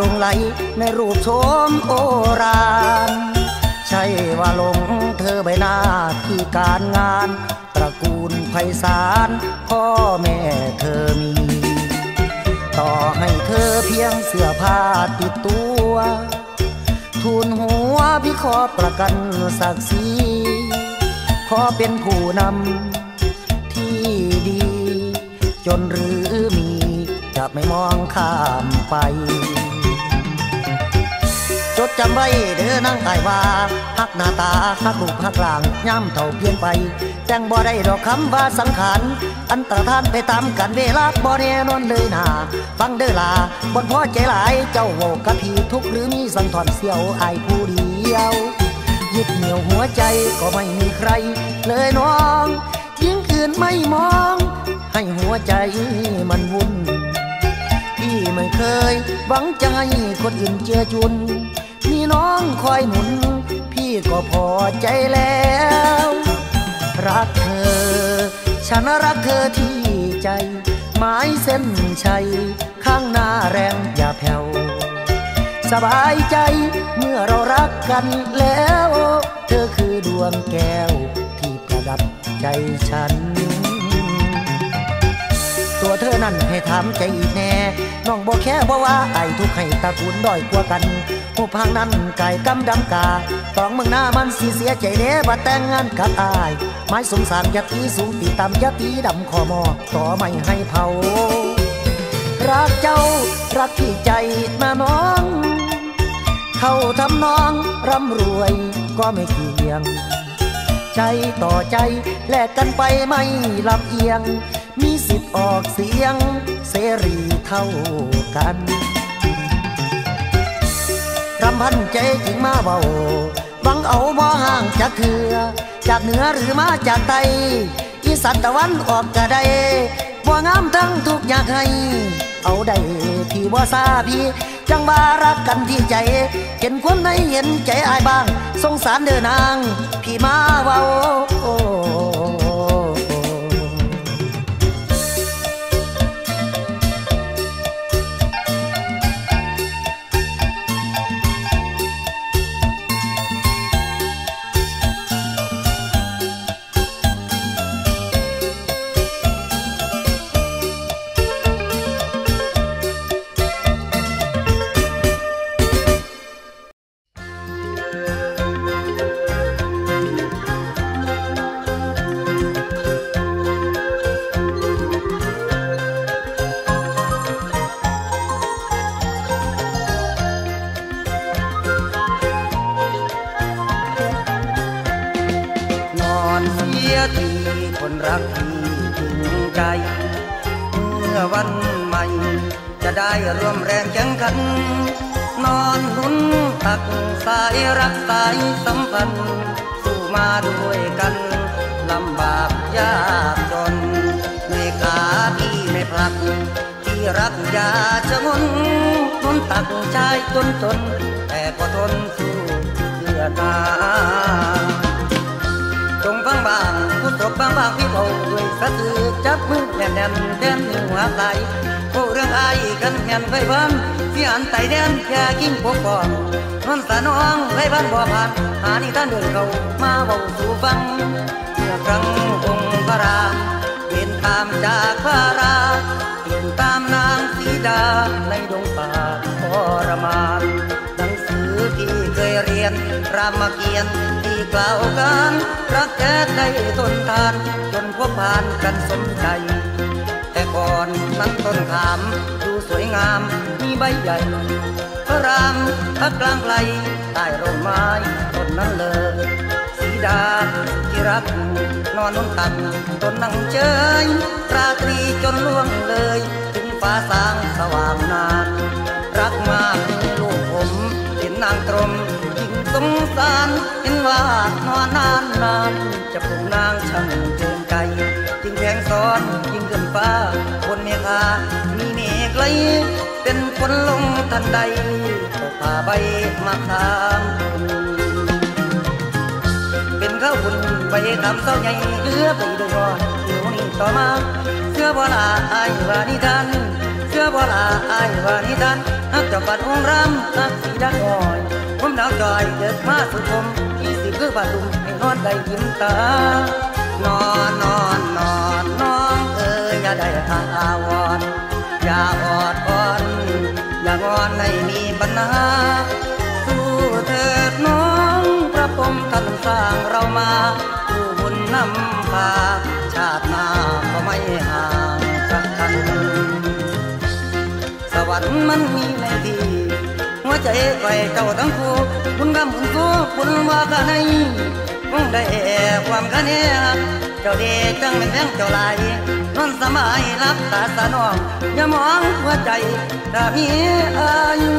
ลงไหลในรูปโฉมโอรานใช่ว่าลงเธอใบหน้าที่การงาน ตระกูลไพศาลพ่อแม่เธอมี ต่อให้เธอเพียงเสื้อผ้าติดตัวทูลหัวพี่ขอประกันศักดิ์ศรีขอเป็นผู้นำที่ดี จนหรือมีจะไม่มองข้ามไป จำไว้เด้อนั่งไก่ว่าฮักหน้าตาฮักลูกฮักหลางย่ำเท่าเพียนไปแต่งบ่ได้ดอกคำว่าสังขารอันตรธานไปตามกันเวลาบ่แน่นอนเลยนาฟังเด้อลาบนพ่อใจหลายเจ้าโวกะพี่ทุกหรือมีสังทอนเสียวอายผู้เดียวยึดเหนี่ยวหัวใจก็ไม่มีใคร เลยน้องทิ้งคืนไม่มอง ให้หัวใจมันวุ่นพี่ไม่เคยหวังจะให้คนอื่นเจือจุน มีน้องคอยหนุน พี่ก็พอใจแล้ว รักเธอ ฉันรักเธอที่ใจ หมายเส้นชัย ข้างหน้าแรงอย่าแผ่วสบายใจเมื่อเรารักกันแล้ว เธอคือดวงแก้ว ที่ประดับใจฉัน ตัวเธอนั่นให้ถามใจอีกแน่น้องบอกแค่บอกว่าไอ้ทุกให้ตะกูลด้อยกว่ากัน หูพางนั้นไก่กำดำกาต้องเมืองหน้ามันสีเสียใจเด้บ่แต่งงานกับอาย ไม้สงสารยาตีสูงตีต่ำยาตีดำคอมอต่อไม่ให้เผา รักเจ้ารักที่ใจนะน้อง เข้าทำน้องร่ำรวยก็ไม่เกี่ยง ใจต่อใจแลกกันไปไม่ลำเอียง มีสิทธิ์ออกเสียงเสรีเท่ากัน รำพันใจจึงมาเบาบังเอาบ่ห่างจากเถือ จากเหนือหรือมาจากใต้อีสานตะวันออกก็ได้บ่งามทั้งทุกอยากให้ เอาได้พี่บ่ซาพี่จังบารักกันที่ใจ เห็นคนในเห็นใจอายบ้าง สงสารเดินนาง พี่มาเว้า นอนสะน้องไฟบ้านบ่ผ่าน หานี่ท่านเดินเขามาเบาสู่ฟังเมื่อครั้งองค์พระรามเป็นตามจากพระราติดตามนางสีดาในดงป่าทรมานหนังสือที่เคยเรียน รามเกียรติ์ที่กล่าวกันรักแท้ได้ทนทาน จนพบผ่านกันสมใจ แต่ก่อนนั้นต้นขามดูสวยงาม มีใบใหญ่พระรามพักกลางไกลใต้ร่มไม้ต้นนั้นเลยสีดาที่รักนอนนอนตักต้นนั่งเฉยราตรีจนล่วงเลย ถึงฟ้าสางสว่างนาน รักมากลูกผมเห็นนางตรมยิ่งสงสารเห็นว่านอนนานนานจะปลุกนางช่างเจจึงแทง ซ้อนยิ่งขึ้นฟ้าบนเมฆามีเมฆไหลเป็นฝนลงทันใดตกผ้าใบมาค้างเป็นข้าวบุญไปตามเศร้าใหญ่เลือไปดูก่อนเดี๋ยวนี้ต่อมาเสื้อบ่ลาอายวานิทานเสชื่อว่ลาอายวานิทานนักจะปัดองรำนักสีดังอ่อยผมหนาวจอยเกิดมาสุดผมที่สิคือบาดุมให้นอนได้ยิ้มตานอนนอนนอน อย่าอาวรอย่าอดอ่อน อย่างอนให้มีปัญหา สู้เถิดน้องพระปมท่านสร้างเรามาผู้บุญนำพาชาติหน้าก็ไม่ห่างจากกัน สวรรค์มันมีในที่หัวใจไฟเจ้าทั้งคู่บุญกำบุญสู้บุญว่ากันให้คงได้ความกันเนี่ยเจ้าดีจังเป็นแรงเจ้าลาย นอนสบายรับตาสนองอย่ามองหัวใจถ้ามีอายุ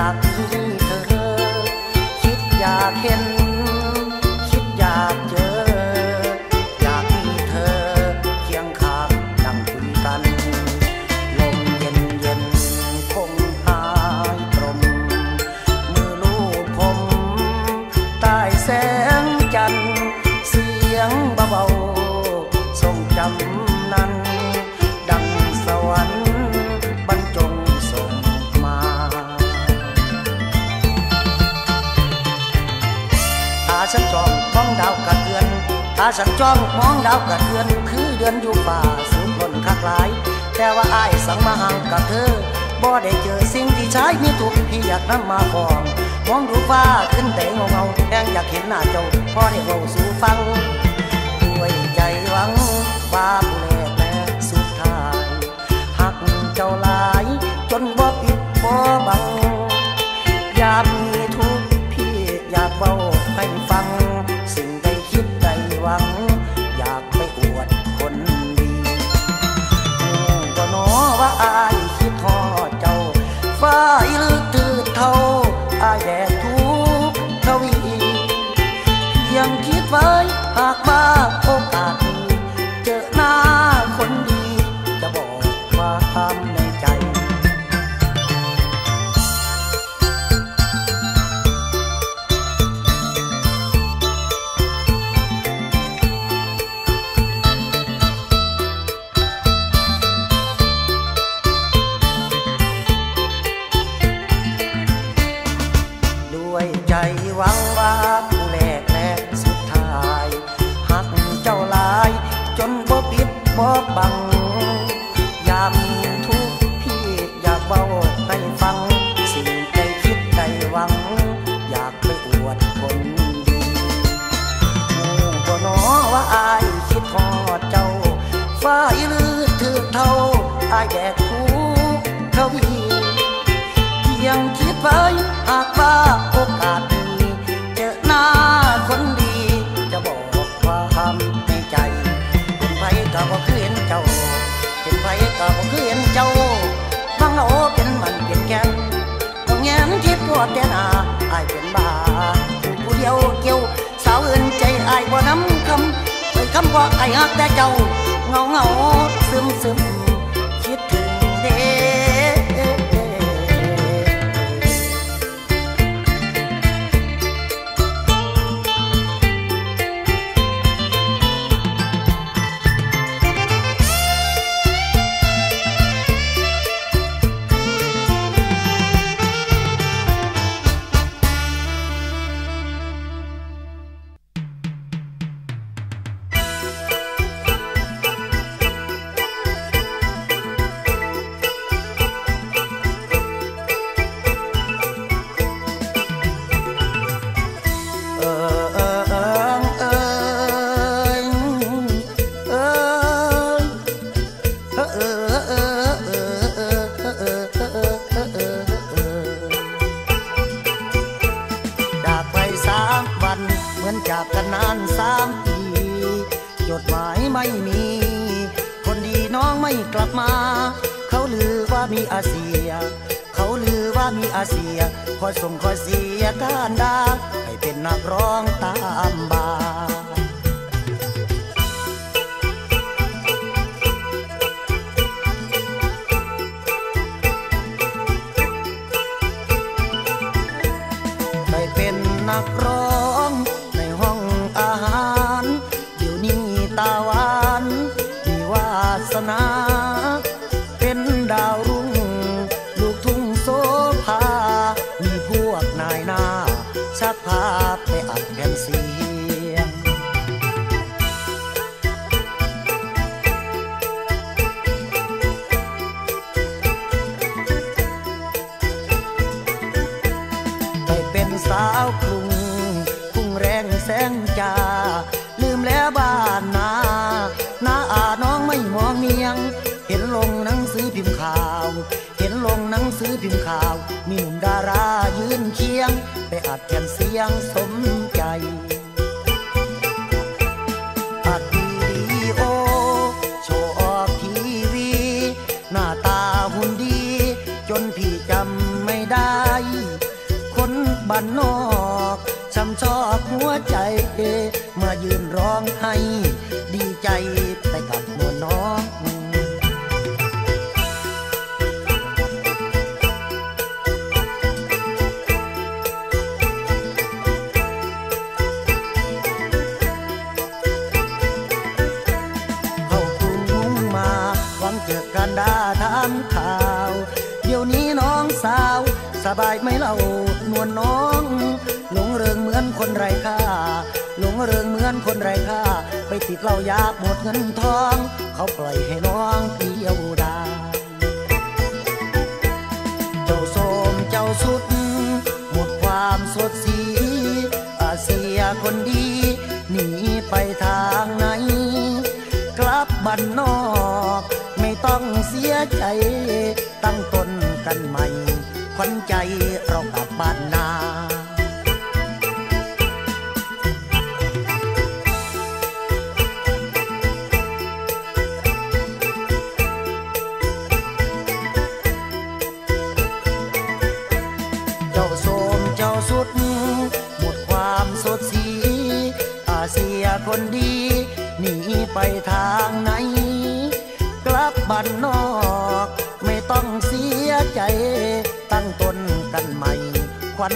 ฉันอยากมีเธอ คิดอยากเห็น อนถ้าฉันจ้องมองดาวกระเทือนคือเดือนอยู่ป่าสูงล้นคักหลาย แต่ว่าอ้ายสังมาห่างกับเธอบ่ได้เจอสิ่งที่ใช้มีทุกข์ที่อยากนำมาฟองมองดูฟ้าขึ้นแต่เงาเงาแองอยากเห็นหน้าเจ้าพอได้เว้าสู่ฟังด้วยใจหวังว่าผู้แลกและสุดท้ายหักเจ้าลาย แก่นเสียงสมใจ ติดเหล้ายาหมดเงินทอง เขาปล่อยให้น้องเที่ยวได้เจ้าโสมเจ้าสุด หมดความสดสีอาเซียคนดีหนีไปทางไหน กลับบ้านนอก ไม่ต้องเสียใจ ตั้งตนกันใหม่ขวัญใจเรากลับบ้านนา ไปทางไหน กลับบ้านนอก ไม่ต้องเสียใจ ตั้งตนกันใหม่ขวัญ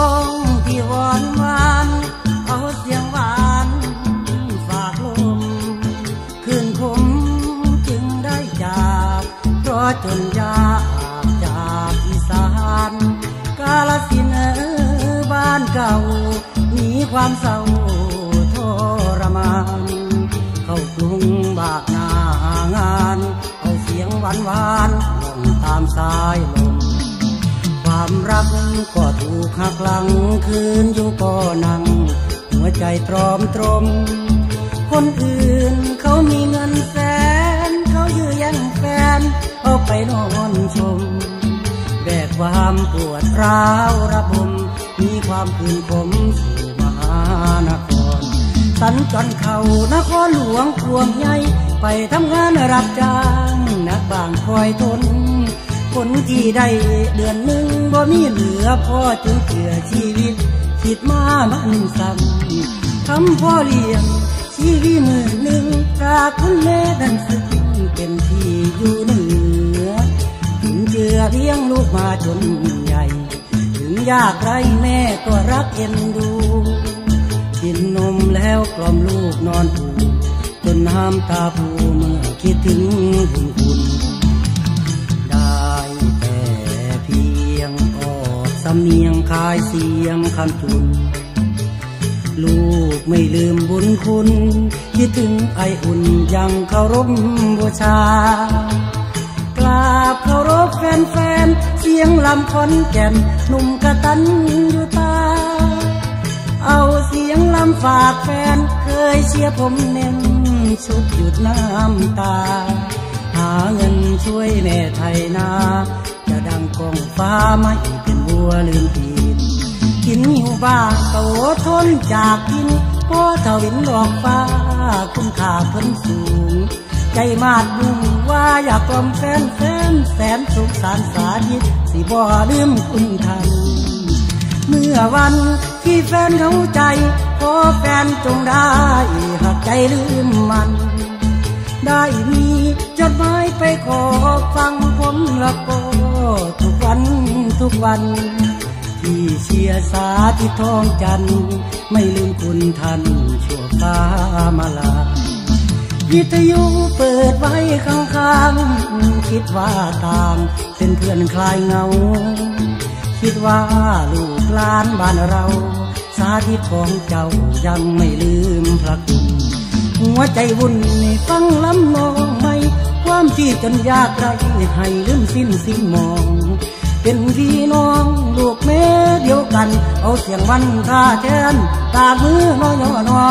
องที่หวานหวานเอาเสียงหวานฝากลมคืนคมจึงได้จากเพราะจนยากจากอีสานกาลสินเออบ้านเก่ามีความเศร้าทรมานเข้ากรุงบากนางาน เอาเสียงหวานหวานลงตามสายลมามรักก็ถูกหักหลังคืนอยู่ก็นั่ง หัวใจตรอมตรม คนอื่นเขามีเงินแสน เขายื้อย่งแฟน เอาไปนอนชม แบกความปวดร้าวระบม มีความคืนผมสู่มหานคร สัญจรเขานครหลวงพวงใหญ่ไปทำงานรับจ้างนักบางคอยทน คนที่ได้เดือนหนึ่งบ่มีเหลือพ่อจึงเกือชีวิต คิดมามันซ้ำคำพ่อเลี้ยงชีวิตมือหนึ่งตราคุณแม่ดันสึกเป็นที่อยู่เหนือถึงเจือเลี้ยงลูกมาจนใหญ่ ถึงยากไรแม่ก็รักเอ็นดูกินนมแล้วกล่อมลูกนอนปูจนน้ำตาปูเมื่อคิดถึงคุณำเนียงคายเสียงคำจุน ลูกไม่ลืมบุญคุณ คิดถึงไออุ่นยังเคารพบูชากราบเคารพแฟนๆ เสียงลำคอนแก่นหนุ่มกระตันอยู่ตา เอาเสียงลำฝากแฟน เคยเชียร์ผมเน้นชุดหยุดน้ำตา หาเงินช่วยแม่ไทยนา จะดังกองฟ้าไม่ วลืมปีกินหิวบ้าโตทนจากกินพ่อเท่าเห็นดอกฟ้าคุณค่าเพิ่นสูง ใจมาดดุงว่าอยากกลมแฟนแฟนแสนสุขสารสาธิตสิบ่ลืมคุณทัน เมื่อวันที่แฟนเข้าใจขอแฟนจงได้หักใจลืมมัน ได้มีจดหมายไปขอฟังผมละก็ทุกวัน ทุกวัน ที่เชียร์สาที่ท้องจัน ไม่ลืมคุณท่านชั่วฟ้ามาลาวิทยุเปิดไว้ข้างๆ คิดว่าต่างเป็นเพื่อนคลายเงา คิดว่าลูกหลานบ้านเรา สาธิตของเจ้ายังไม่ลืมพระคุณหัวใจวุ่นฟังลำนองไม่ ความที่จนยากไรให้ลืมสิ้นสิ่งมอง เป็นพี่น้องลูกแม่เดียวกัน เอาเสียงวันท่าแทนตามือน้อยน้อ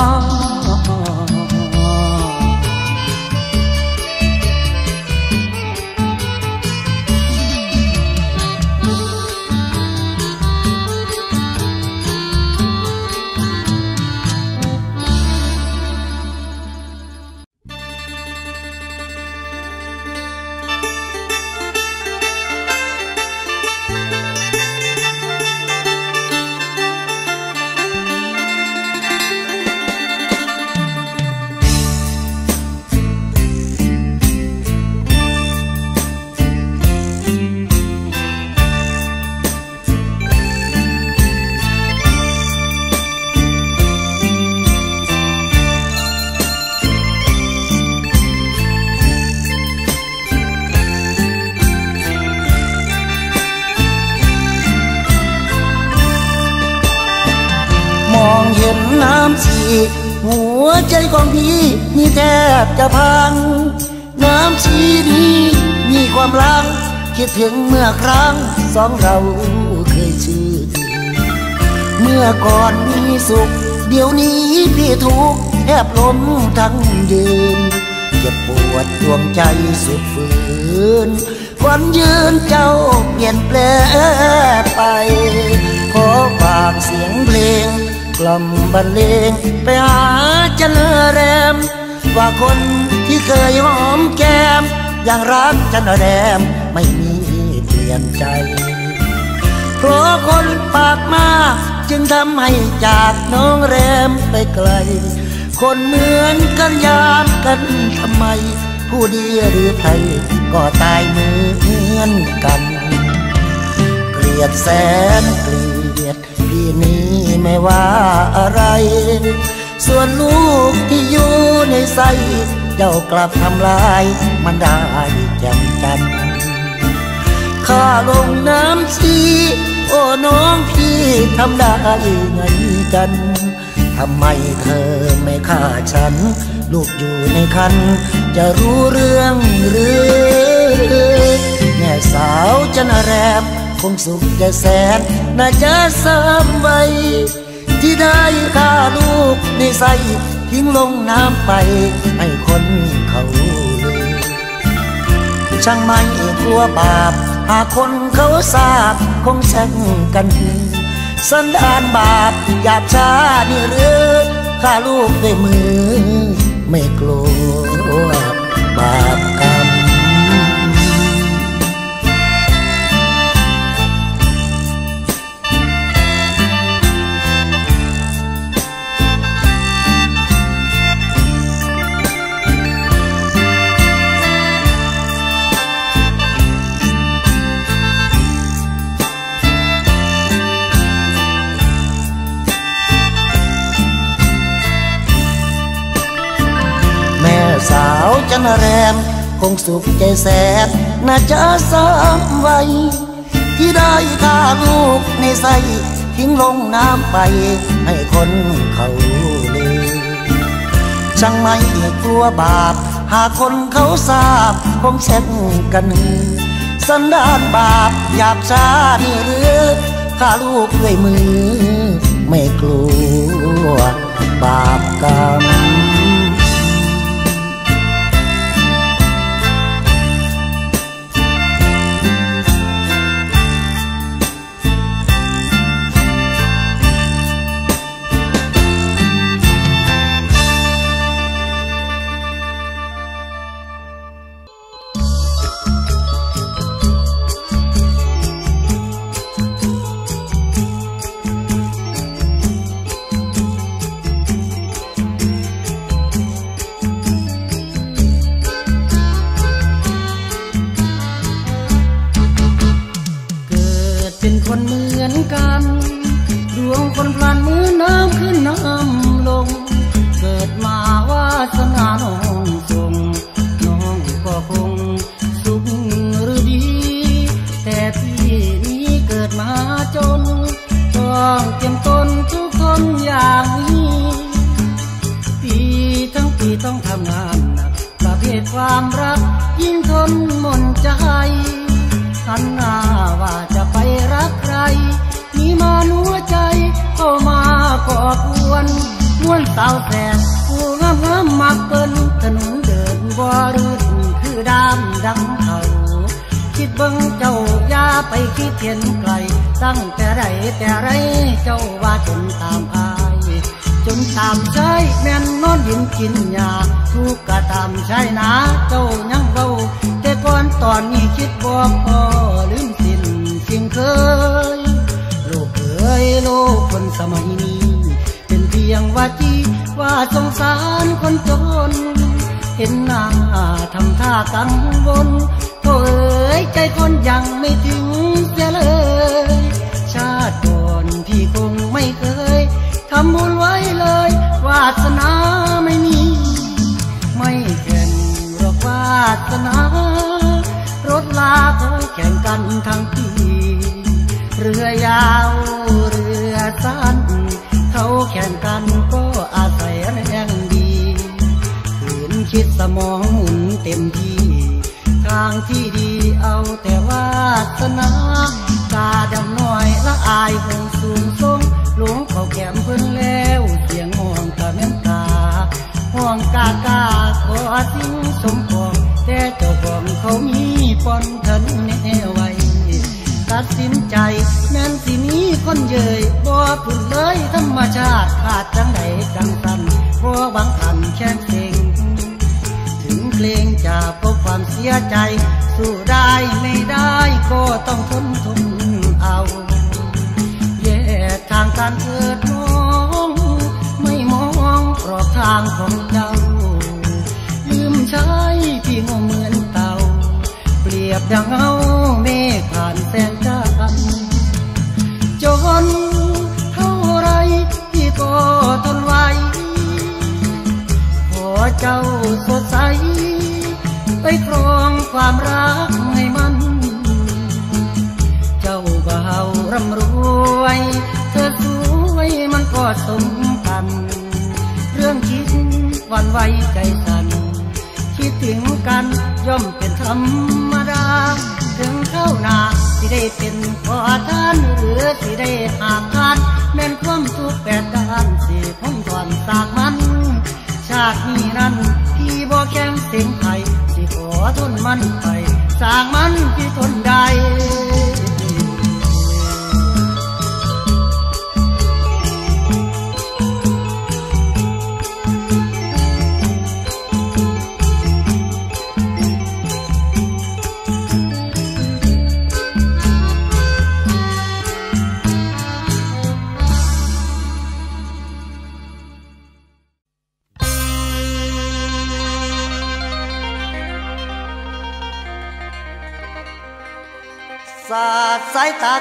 พี่นี่แทบจะพัง น้ำชีนี้มีความรังคิดถึงเมื่อครั้งสองเราเคยชื่อเมื่อก่อนมีสุข เดี๋ยวนี้พี่ทุกข์แทบล้มทั้งยืนเจ็บปวดดวงใจสุดฝืนวันยืนเจ้าเปลี่ยนแปลไป ขอฝากเสียงเพลง กล่อมบรรเลงไปหาจันแรม ว่าคนที่เคยหอมแก้มยังรักจันแรมไม่มีเปลี่ยนใจ เพราะคนปากมากจึงทำให้จากน้องแรมไปไกล คนเหมือนกันยามกันทำไม ผู้ดีหรือไทยก็ตายเหมือนกัน เกลียดแสนเกลียด ไม่ว่าอะไร ส่วนลูกที่อยู่ในใสเจ้ากลับทำลายมันได้แจ่มจันข้าลงน้ำชีโอ้น้องพี่ทำได้ไงกันทำไมเธอไม่ฆ่าฉัน ลูกอยู่ในคัน จะรู้เรื่องหรือแม่สาวจันแรม คงสุขใจแสนน่าจะสามไวที่ได้ฆ่าลูกในใสทิ้งลงน้ำไปให้คนเขาช่างไม่กลัวบาป หากคนเขาทราบคงแช่งกันสันดานบาปหยาบช้านี่หรือฆ่าลูกด้วยมือ ไม่กลัวบาปกร จันแรม คงสุขใจแสนน่าจะสมไว้ที่ได้ข้าลูกในใสทิ้งลงน้ำไป ให้คนเขาลือช่างไม่กลัวบาป หากคนเขาทราบ คงเช็คกันสันดานบาปหยาบช้าหรือข้าลูกด้วยมือ ไม่กลัวบาปกรรม อนนี้คิดบ่พอลืมสิ้นสิ่งเคยโลกเอ๋ยโลกคนสมัยนี้ เป็นเพียงว่าจีว่าสงสารคนจน เห็นหน้าทำท่ากังวลโถเอ๋ยใจคนยังไม่ถึงเสียเลย ชาติก่อนพี่คงไม่เคยทำบุญไว้เลย วาสนาไม่มี ไม่เห็นหรอกวาสนา ถลาเขาแข่งกันทั้งปีเรือยาวเรือสั้น เขาแข่งกันก็อาศัยแรงดีขืนคิดสมองหมุนเต็มที่ ทางที่ดีเอาแต่วาสนาตาดำหน่อยละอายคงสูงทรงหลวงเขาแก้มเพิ่นแล้ว เสียงมองกะแม่น ห้องกากาขอสิ่งสมปองแต่เจ้าของเขามีปอนทันแน่ไว้ตัดสินใจแม่นสินี้คนเยยบ่พูดเลยธรรมชาติขาดจังใดจังสันบ่บางคันแค่เพลงถึงเพลงจะพบความเสียใจ สู้ได้ไม่ได้ก็ต้องทนทนเอา แย่ทางการเกิดมอางของเจ้า ลืมใช้ที่หัวเหมือนเต่า เปรียบดังเงาเม่ผ่านแสงจันทร์จนเท่าไรที่ก็ทนไหวขอเจ้าสดใส ไปครองความรักให้มัน เจ้าบ่าวร่ำรวย เธอสวยมันก็สมกัน ไว้ใจสันคิดถึงกันย่อมเป็นธรรมดา ถึงเข้านาที่ได้เป็นขอท่านหรือที่ได้หากทานแม่นความทุกแปดด้านสิพงถอนสากมัน ชาตินี้นั้นที่บ่แข็งเสียงไทยที่ขอทนมันไปสากมันที่ทนได้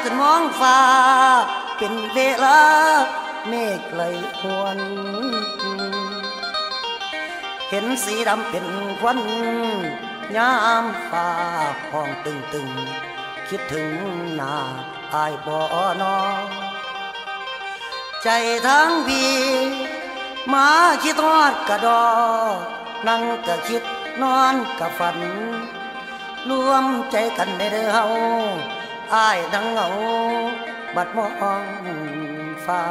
ขึ้นมองฟ้า เป็นเวลาเมฆไหลควนเห็นสีดำเป็นควันยามฟ้าห้องตึงตึงคิดถึงหน้าอายบ่อนอใจทั้งวีมาคิดทอดกระดอ นั่งกะคิดนอนกะฝัน รวมใจกันในเดือเฮา อ้ายทั้งเงาบัดมองฟ้า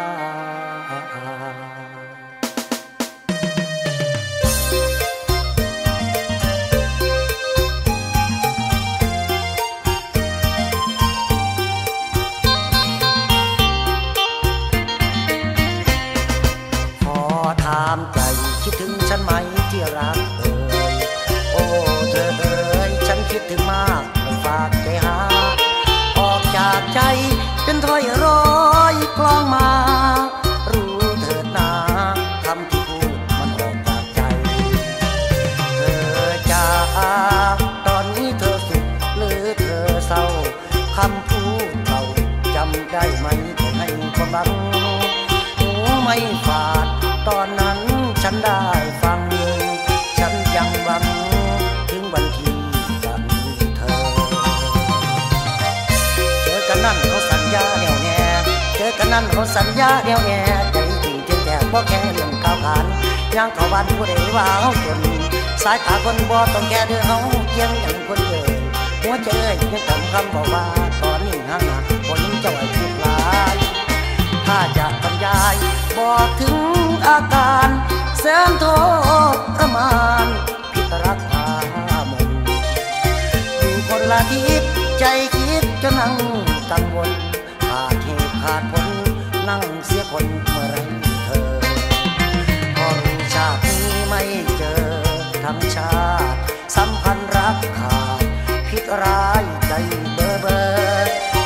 นั่นเขาสัญญาแนวแน่ใจจริงจริงแค่บ่แค่เรื่องข่าวขานยังเขาบ้านผู้ใดว่าเขาจนสายตาคนบ่ต้องแก่เดือเขาเพียงอย่างคนเดินหัวใจยังจำคำบอกว่าตอนนี้ห่างคนเจ้าไอ้ทุกหลายถ้าจะบรรยายบอกถึงอาการแสนโทประมาณพิตรักพามนอยู่คนละทิศใจคิดจะนั่งกังวลขาดเหตุขาดผล นั่งเสียคนเมื่อไรเธอ พอรู้ชาตินี้ไม่เจอทั้งชาติ สัมพันธ์รักขาดพิษร้ายใจเบอร์เบอ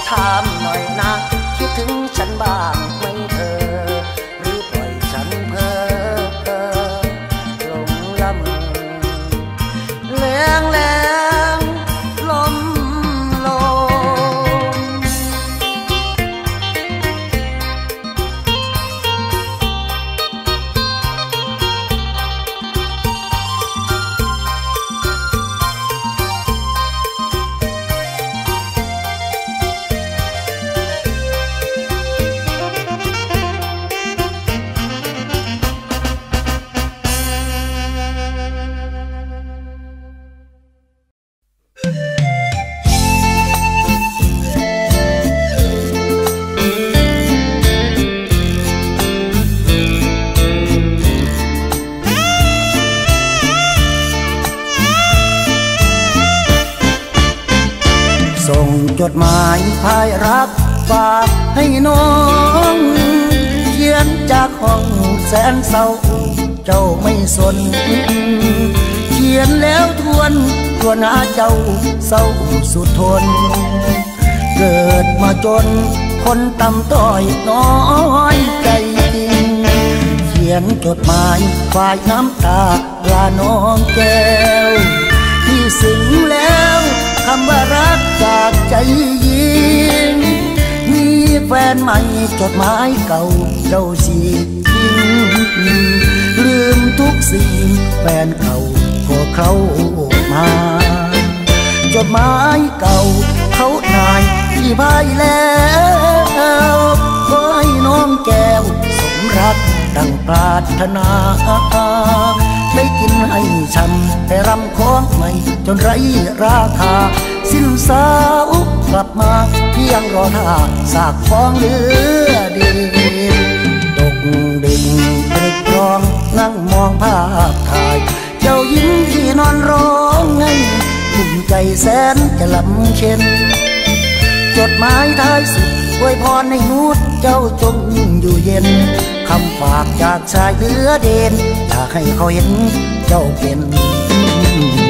ถามหน่อยนะ คิดถึงฉันบ้าง เศร้าสุดทน เกิดมาจนคนต่ำต้อยน้อยใจจริง เขียนจดหมายฝ่ายน้ำตาลาน้องแก้ว ที่สึงแล้วคำว่ารักจากใจยิงมีแฟนใหม่จดหมายเก่าเจ้าสีทิ้งลืมทุกสิ่งแฟนเก่าก็เข้ามา จดหมายเก่า เขานายที่พายแล้วขอให้น้องแก้ว สมรักดังปรารถนา ได้กินให้ช้ำแต่รำของใหม่ จนไรราคา สิ้นสาวกลับมาเพียงรอท่าสากฟองเหลือดีตกดิ่งตรึกรองนั่งมองภาพถ่าย เจ้าหญิงที่นอนรอ หุ่นใจแสนจะลำเค็น จดหมายท้ายสุดอวยพรในหูดเจ้าจงอยู่เย็น คำฝากจากชายเหลือเด่นอยากให้เขาเห็นเจ้าเป็นสนิ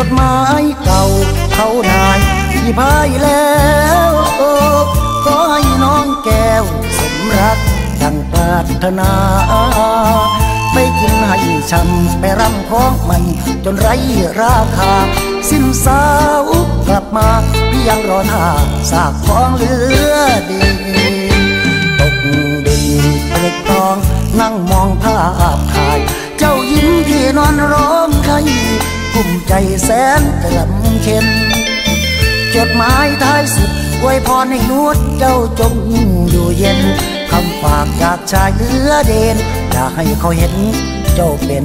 จดหมายเก่าเขานายที่พายแล้วขอให้น้องแก้วสมรักดังปรารถนา ไปกินให้ช้ำไปร่ำของมันจนไรราคา สิ้นสาวกลับมาพี่ยังรอท่าสากของเหลือดีตกดินเปลกตองนั่งมองภาพถ่าย เจ้ายิ้มที่นอนร้องไห้ กุ้มใจแสนกระลำเข็นจดหมายท้ายสุดไว้พรให้นวดเจ้าจงอยู่เย็นคำฝากจากชายเลือเดน อยากให้เขาเห็นเจ้าเป็น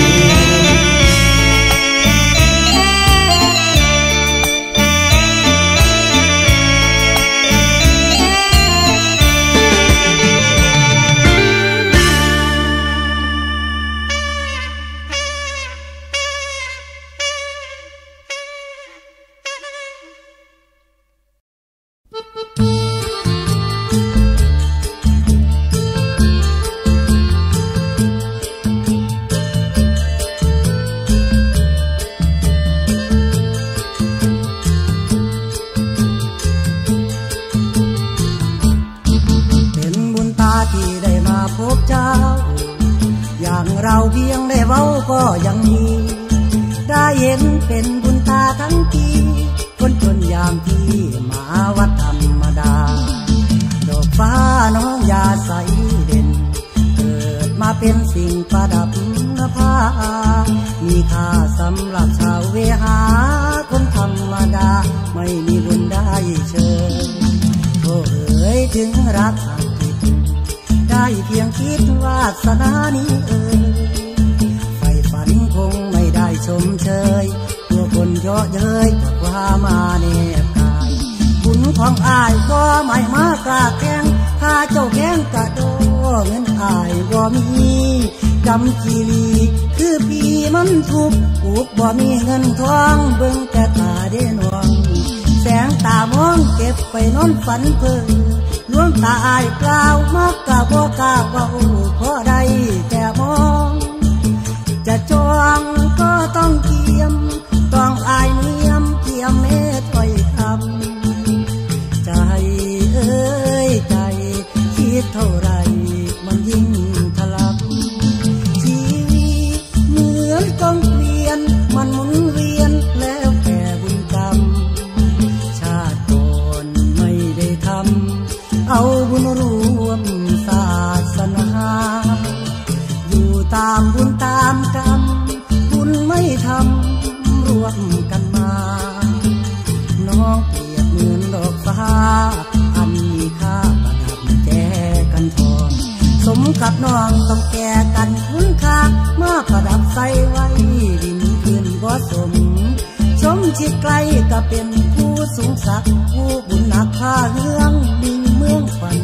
เยอะเย้ยจว่ามาเนบกายบุญของอายก็ไม่มากาแข้งถ้าเจ้าแข้งกระโดเงินอายว่ามีกำกีรีคือปีมันทุบอุบบ่มีเงินทองเบิ่งแต่ตาเด่นวงแสงตามองเก็บไปนอนฝันเพิ่งลวงตาอายกล่าวมากกะบ่ก้ะว้าอูพะใดแต่มอง จะจองก็ต้องเกียม ต้องอายเนียมเตียมเม กับน้องต้องแก่กันคุ้นค่าเมื่อประดับใส่ไว้ดินพื้นบ่สม ชมชิดไกลก็เป็นผู้สูงศักดิ์ผู้บุญนักผ้าเรื่องมีเมืองฝัน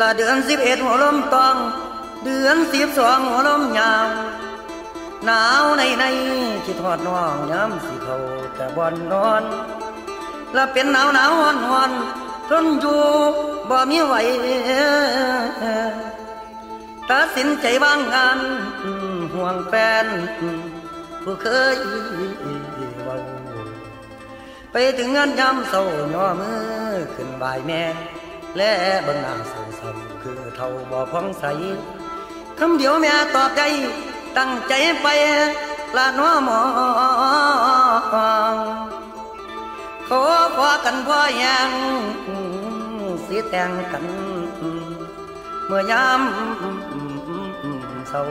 ละเดือนสิบเอ็ดหัวลมตอง เดือนสิบสองหัวลมยาว หนาวในในคิดทอดน้องย้ำสิเขาแต่บอนนอนละเป็นหนาวหนาวหอนหอนทนอยู่บ่มีไหวตัดสินใจบางงานห่วงแฟนผู้เคยวังไปถึงงานย้ำเศร้าย่อมือขึ้นบายแม่ และเบิ่งหน้าเศร้าๆคือเท่าบ่พองใสคำเดียวแม่ตอบใจตั้งใจไปละน้อมองขอขอกันพ่อยังสิแต่งกัน เมื่อยามเศร้า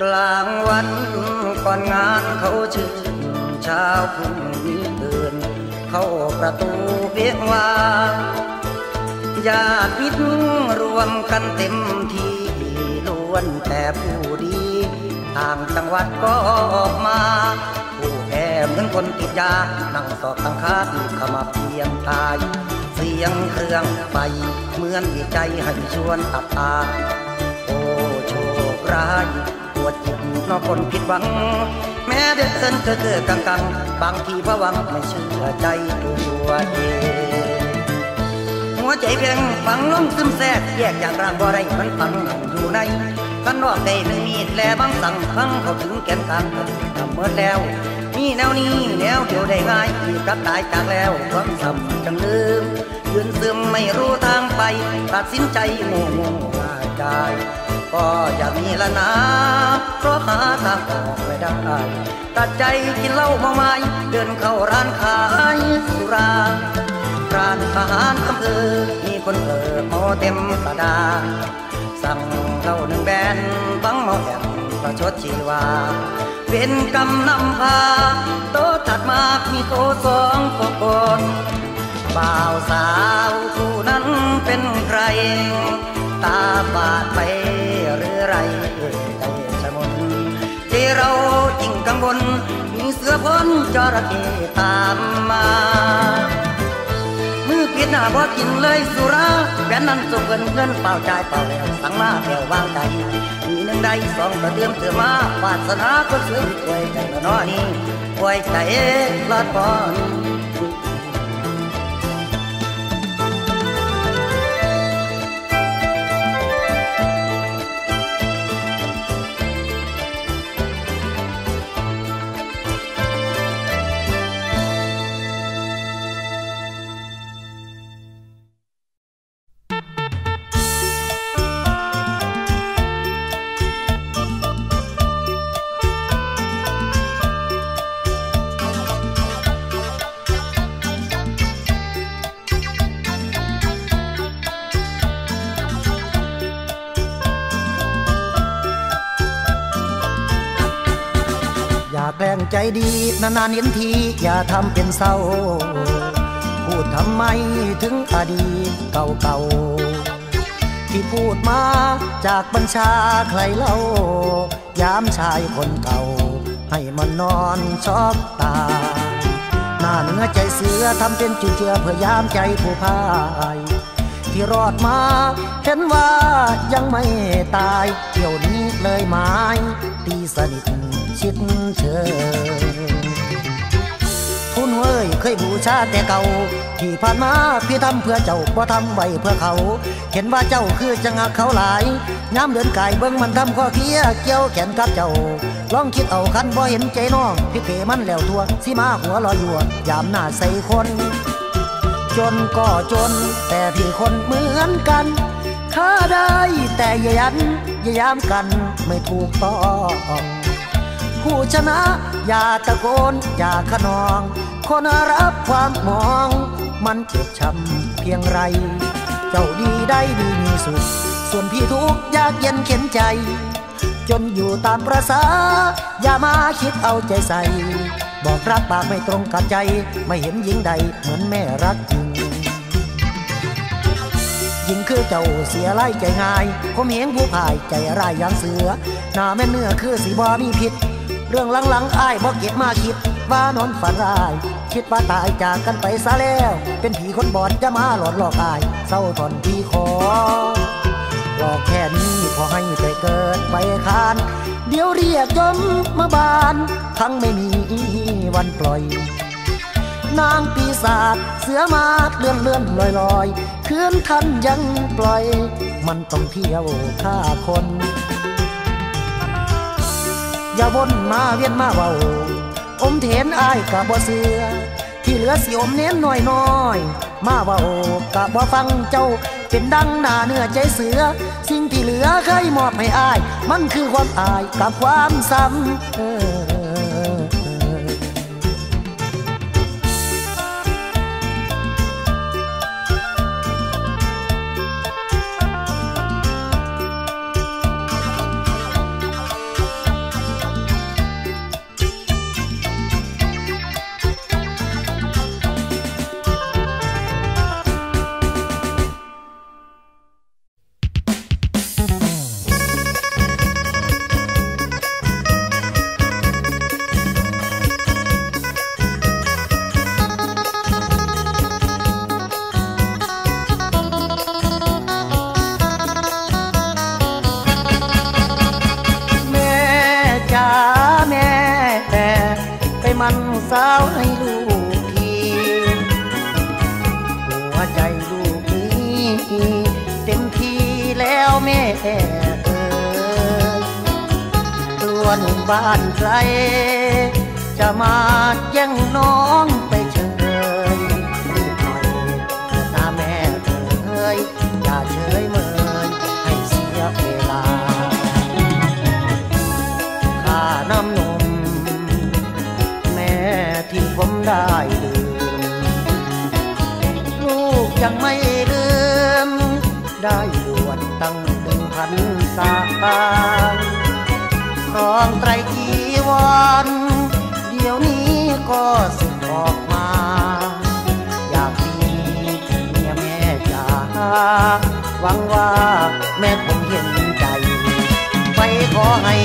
กลางวันก่อนงานเขาชื่นเช้าพรุ่งนี้เดินเข้าประตูเวียงวาญาติมิตรรวมกันเต็มที่ล้วนแต่ผู้ดีต่างจังหวัดก็ออกมา ผู้แพ้เหมือนคนติดยา นั่งสอบตั้งคาดขมับเพียงตาย เสียงเครื่องไฟเหมือนดีใจให้ชวนตับตา โอ้โชคร้าย นอกคนผิดหวัง แม้เดินเกอเกอกังกังบางทีพะวังไม่เชื่อใจตัวเองหัวใจเพียงฝังลงซึมแทรกแยกจากร่างบ่ได้มันฝังอยู่ในกันนอกได้หนึ่งมีดแลบางสั่งฟังเขาถึงแก่นการทำเมื่อแล้วมีแนวนี้แนวเดียวได้ง่ายที่กับตายจากแล้วความซ้ำจังลืมยืนซึมไม่รู้ทางไปตัดสินใจโง่โง่ใจ ก็อย่ามีละนะเพราะหาทางออกไม่ได้ตัดใจกินเหล้าเมาไม้เดินเข้าร้านขายสุราร้านอาหารอำเภอมีคนเปิดหมอเต็มตาดา สั่งเหล้าหนึ่งแบนบังหมอแอมประชดชีวา เป็นกำนำพา โตถัดมามีโตสองคนบ่าวสาวคู่นั้นเป็นใคร ตาบาดไป เสือพ้นจระเข้ตามมา มือปิดหน้าบ่กินเลยสุราแฟนนั้นสุกเงินเงินเปล่าใจเปล่าแล้วสั่งมาแถววางใจมีหนึ่งใดสองก็เตรียมเถือมาวาสนาก็ซื้อป่วยใจละน้อนี้ป่วยใจลอดปอน ดี นานๆเห็นที อย่าทำเป็นเศร้า พูดทำไมถึงอดีตเก่าๆ ที่พูดมาจากบัญชาใครเล่า ยามชายคนเก่า ให้มันนอนชอกตายหน้าเนื้อใจเสือทำเป็นจุเจือเพื่อยามใจผู้พายที่รอดมาเห็นว่ายังไม่ตายเที่ยวนี้เลยไม้ตีสนิท ชิดเชยทุนเว้ยเคยบูชาแต่เก่า ที่ผ่านมาพี่ทำเพื่อเจ้าบ่ทำไว้เพื่อเขา เห็นว่าเจ้าคือจังหักเขาหลายย้ำเดินกายเบิ่งมันทำข้อเคียเกี่ยวแขนกับเจ้า ลองคิดเอาคันบ่เห็นใจน้อง พี่เกมันแล้วทั่วสิมาหัวลอยยัวยามหน้าใส่คนจนก็จน แต่พี่คนเหมือนกันค้าได้แต่ยันยายามกันไม่ถูกต้อง ผู้ชนะ อย่าตะโกน อย่าขนอง คนรับความมอง มันเจ็บช้ำเพียงไร เจ้าดีได้ดีมีสุข ส่วนพี่ทุกข์ยากเย็นเข็นใจ จนอยู่ตามประษา อย่ามาคิดเอาใจใส่ บอกรักปากไม่ตรงกับใจ ไม่เห็นหญิงใดเหมือนแม่รักจริงยิ่งคือเจ้าเสียไล่ใจง่ายผมเห็นผู้พายใจร้ายอย่างเสือ หน้าแม่เนื้อคือสีบอมีพิษ เรื่องหลังๆอ้ายบอกเก็บมาคิด ว่านอนฝันร้าย คิดว่าตายจากกันไปซะแล้ว เป็นผีคนบอดจะมาหลอดหลอกอายเศร้าทอนที่ขอหลอกแค่นี้พอให้ไปเกิดไปคาน เดี๋ยวเรียกจมมาบาน ทั้งไม่มีวันปล่อย นางปีศาจเสือมาเลื่อนเลื่อนลอยลอยคืนทันยังปล่อย มันต้องเที่ยวฆ่าคน อย่าวนมาเวียนมาเบาอมเทนอายกะบ่เสือ ที่เหลือสิอมเน้นน้อยน้อยมาเบากะบ่ฟังเจ้า เป็นดังหน้าเนื้อใจเสือ สิ่งที่เหลือเคยมอบให้อาย มันคือความอายกับความซ้ำ ม่เอ่ยตัวหนุ่มบ้านไกล จะมาแย่งน้องไปเฉยรีบหน่อยนะแม่เอ่ยอย่าเฉยเมยให้เสียเวลาค่าน้ำนม แม่ที่ผมได้ลืมลูกยังไม่ลืมได้ดวดตั้ง พันสาบานครองไตรจีวร เดี๋ยวนี้ก็สึกออกมา อยากมีเมียแม่จ๋าหวังว่าแม่คงเห็นใจ ไปขอให้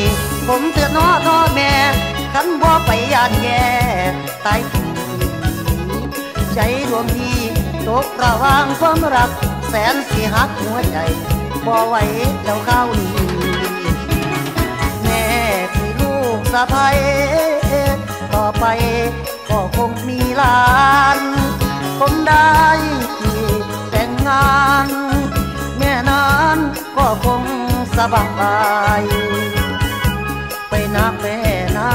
ผมเตือนน้อน้อแม่ขันบ่ไปยานแย่ตายทีใจรวมที่ตกระวางความรักแสนสิหักหัวใจ บ่ไหวเจ้าข้าวนี้แม่คือลูกสะใภ้ต่อไปก็คงมีหลานผมได้แต่งงาน แม่นั้นก็คงสบายไปนะแม่นะ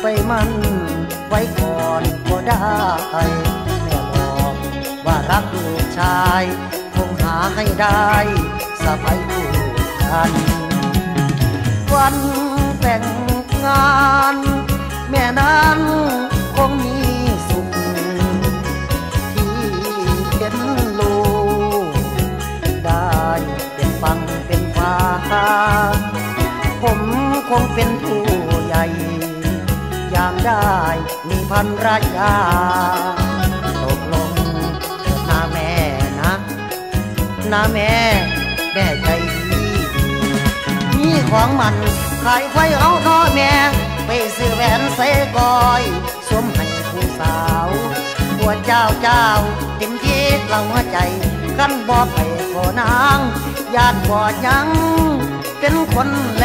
ไปมันไว้ก่อนก็ได้แม่บอกว่ารักลูกชาย ให้ได้สบายคู่กัน วันแต่งงาน แม่นั้นคงมีสุข ที่เป็นลูกได้เป็นฟังเป็นฟ้า ผมคงเป็นผู้ใหญ่ยามได้มีพันรยา นาแม่แม่ใจดีมีของมันขายไฟเอาน้อแม่ ไปซื้อแหวนใส่ก้อยสวมให้ผู้สาวหัวเจ้าเจ้าเต็มที่เราหัวใจกันบ่ไปขอนางญาติบ่ยังเป็นคนแล